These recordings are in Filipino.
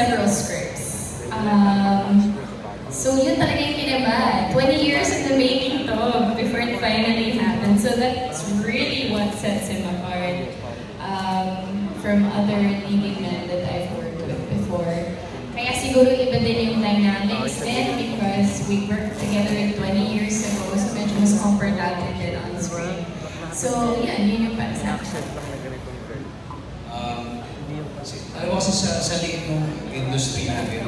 several scripts. Um, so yun talaga yung kinabahan. 20 years in the making to before it finally happened. So that's really what sets him apart um, from other leading men that I've worked with before. Kaya siguro iba din yung dynamics then because we worked together 20 years ago so medyo mas comfortable din on screen. So yan, yun yung para sa akin. Kasi, sa, sa liit ng industry natin,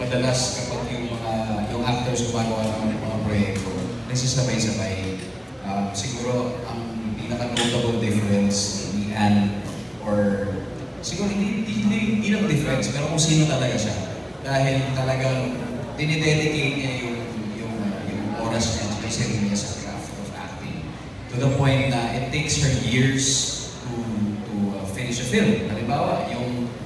madalas kapag yung mga yung actors gumagawa ng mga proyekto, nagsasabay-sabay. Um, siguro ang pinaka-notable difference ni Anne or siguro hindi, hindi, hindi, hindi lang difference, pero kung sino talaga siya. Dahil talagang dinidedicate niya yung, yung, yung oras niya, yung sarili niya sa craft of acting. To the point na it takes her years to to uh, finish a film. Halimbawa, yung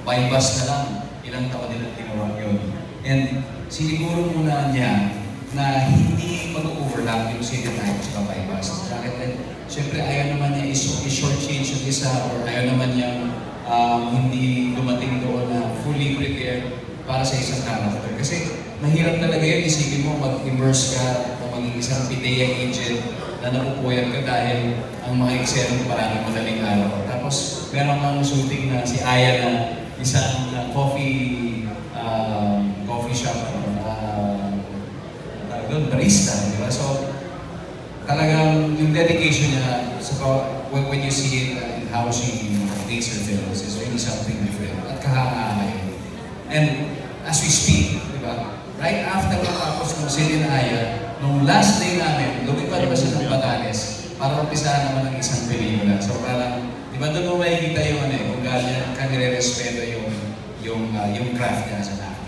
by bus na lang, ilang taon nila ginawa yun. And siniguro muna niya na hindi mag-overlap yung city time sa by bus. Bakit? And, Siyempre, ayaw naman niya is- i-short change yung isa or ayaw naman niya um, hindi dumating doon na fully prepared para sa isang character. Kasi mahirap talaga yun. Isipin mo, mag-immerse ka o maging isang PDEA agent na napupuyat ka dahil ang mga eksena mo parang madaling araw. Tapos meron kang shooting na si Aya na isang uh, coffee um, coffee shop uh, doon, barista, di ba? So, talagang yung dedication niya sa when, when you see it uh, in how she makes her films is really something different at kahanga yun. And as we speak, di ba? Right after matapos ng Silin Aya, nung last day namin, lumipad pa siya ng Batanes para umpisahan naman ng isang pelikula. So parang, di ba doon mo makikita yung kung gaano kanire-respeto yung, yung, uh, yung craft niya sa acting.